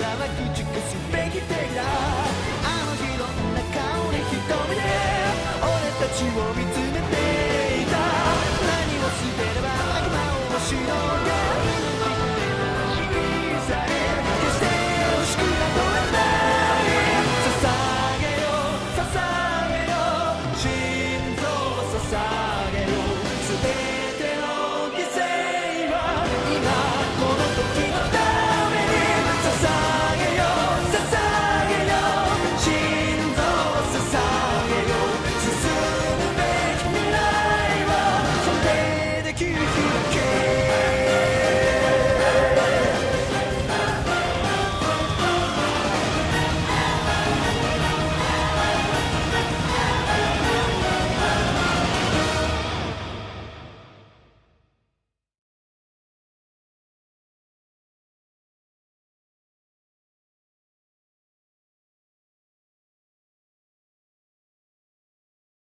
らは駆すべき手があの日どんな顔で瞳で俺た。ちを見つめていた。何を捨てれば悪魔をもしのが君さえ決して欲しくはどはない捧げよ捧げよ心臓を捧げ